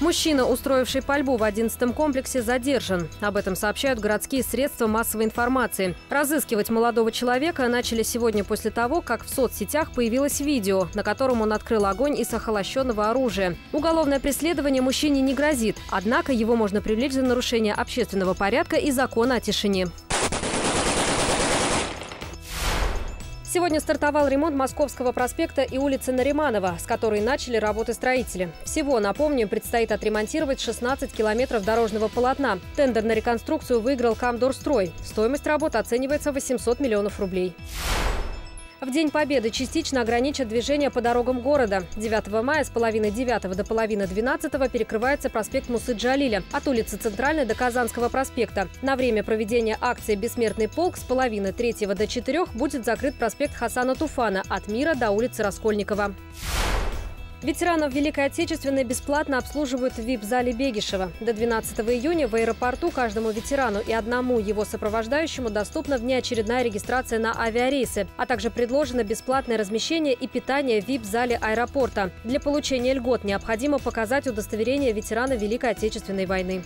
Мужчина, устроивший пальбу в 11-м комплексе, задержан. Об этом сообщают городские средства массовой информации. Разыскивать молодого человека начали сегодня после того, как в соцсетях появилось видео, на котором он открыл огонь из охолощенного оружия. Уголовное преследование мужчине не грозит, однако его можно привлечь за нарушение общественного порядка и закона о тишине. Сегодня стартовал ремонт Московского проспекта и улицы Нариманова, с которой начали работы строители. Всего, напомню, предстоит отремонтировать 16 километров дорожного полотна. Тендер на реконструкцию выиграл Камдорстрой. Стоимость работ оценивается 800 миллионов рублей. В День Победы частично ограничат движение по дорогам города. 9 мая с половины 9 до половины 12 перекрывается проспект Мусы Джалиля от улицы Центральной до Казанского проспекта. На время проведения акции «Бессмертный полк» с половины 3 до 4 будет закрыт проспект Хасана Туфана от Мира до улицы Раскольникова. Ветеранов Великой Отечественной бесплатно обслуживают в ВИП-зале Бегишева. До 12 июня в аэропорту каждому ветерану и одному его сопровождающему доступна внеочередная регистрация на авиарейсы, а также предложено бесплатное размещение и питание в ВИП-зале аэропорта. Для получения льгот необходимо показать удостоверение ветерана Великой Отечественной войны.